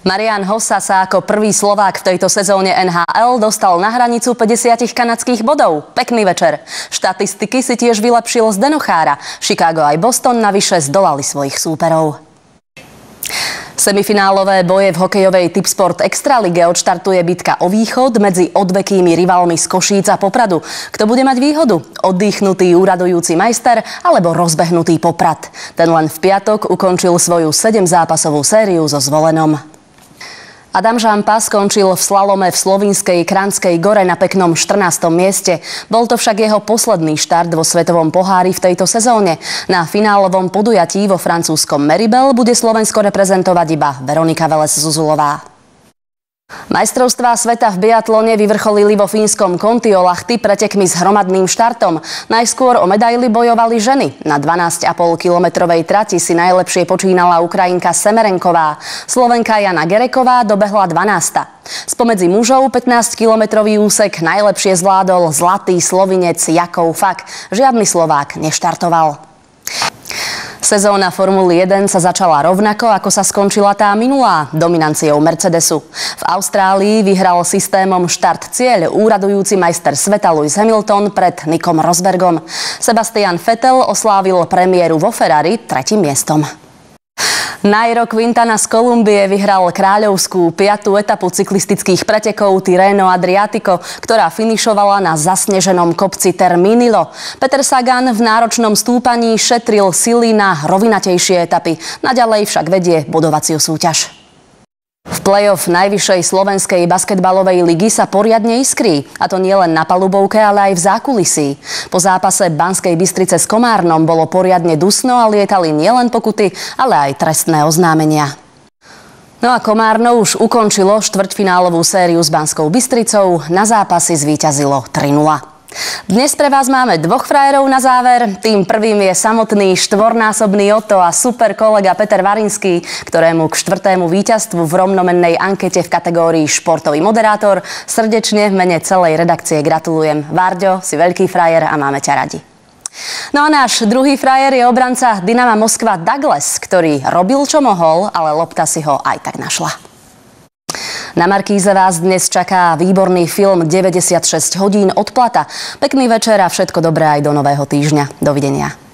Marian Hossa sa ako prvý Slovák v tejto sezóne NHL dostal na hranicu 50 kanadských bodov. Pekný večer. Štatistiky si tiež vylepšil z Denochára. Chicago aj Boston navyše zdolali svojich súperov. Semifinálové boje v hokejovej Tipsport Extralige odštartuje bitka o východ medzi odvekými rivalmi z Košíc a Popradu. Kto bude mať výhodu? Oddychnutý úradujúci majster alebo rozbehnutý Poprad? Ten len v piatok ukončil svoju 7 zápasovú sériu so zvolenom. Adam Žampa skončil v slalome v slovinskej Kranskej gore na peknom 14. mieste. Bol to však jeho posledný štart vo svetovom pohári v tejto sezóne. Na finálovom podujatí vo francúzskom Meribel bude Slovensko reprezentovať iba Veronika Veles Zuzulová. Majstrovstvá sveta v biatlone vyvrcholili vo fínskom Kontiolahty pretekmi s hromadným štartom. Najskôr o medaily bojovali ženy. Na 12,5 kilometrovej trati si najlepšie počínala Ukrajinka Semerenková. Slovenka Jana Gereková dobehla 12. Spomedzi mužov 15-kilometrový úsek najlepšie zvládol zlatý slovinec Jakov Fak. Žiadny Slovák neštartoval. Sezóna Formuly 1 sa začala rovnako, ako sa skončila tá minulá, dominanciou Mercedesu. V Austrálii vyhral systémom štart cieľ úradujúci majster sveta Lewis Hamilton pred Nikom Rosbergom. Sebastian Vettel oslávil premiéru vo Ferrari tretím miestom. Nairo Quintana z Kolumbie vyhral kráľovskú piatú etapu cyklistických pretekov Tirreno Adriatico, ktorá finišovala na zasneženom kopci Terminilo. Peter Sagan v náročnom stúpaní šetril sily na rovinatejšie etapy. Naďalej však vedie bodovaciu súťaž. Play-off najvyššej slovenskej basketbalovej ligy sa poriadne iskrí. A to nie len na palubovke, ale aj v zákulisí. Po zápase Banskej Bystrice s Komárnom bolo poriadne dusno a lietali nielen pokuty, ale aj trestné oznámenia. No a Komárno už ukončilo štvrťfinálovú sériu s Banskou Bystricou. Na zápasy zvíťazilo 3-0. Dnes pre vás máme dvoch frajerov na záver. Tým prvým je samotný štvornásobný Oto a super kolega Peter Varinský, ktorému k štvrtému víťazstvu v rovnomennej ankete v kategórii športový moderátor srdečne v mene celej redakcie gratulujem. Várďo, si veľký frajer a máme ťa radi. No a náš druhý frajer je obranca Dynama Moskva Douglas, ktorý robil čo mohol, ale lopta si ho aj tak našla. Na Markíze vás dnes čaká výborný film 96 hodín odplata. Pekný večer a všetko dobré aj do nového týždňa. Dovidenia.